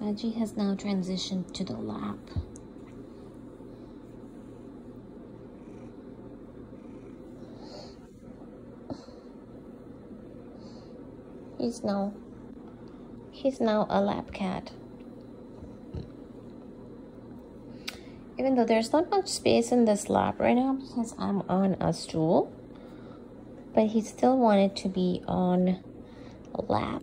Baji has now transitioned to the lap. He's now he's now a lap cat. Even though there's not much space in this lap right now because I'm on a stool, but he still wanted to be on lap.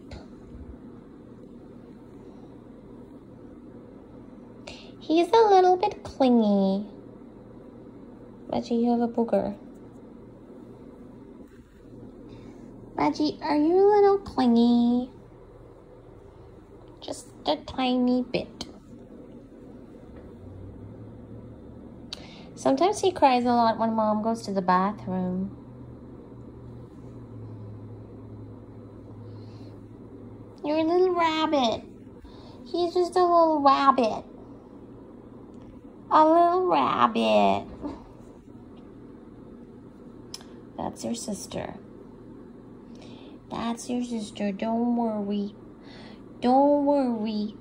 He's a little bit clingy. Baji, you have a booger. Baji, are you a little clingy? Just a tiny bit. Sometimes he cries a lot when mom goes to the bathroom. You're a little rabbit. He's just a little rabbit. A little rabbit. That's your sister. That's your sister. Don't worry. Don't worry.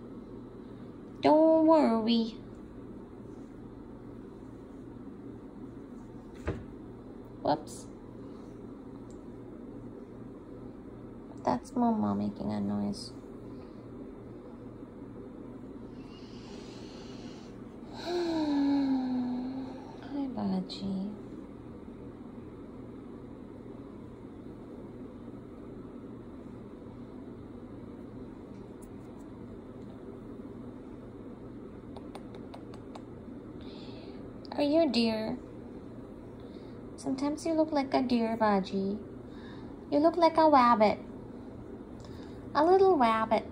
Don't worry. Whoops. That's Mama making a noise. Baji. Are you a deer? Sometimes you look like a deer, Baji. You look like a rabbit. A little rabbit.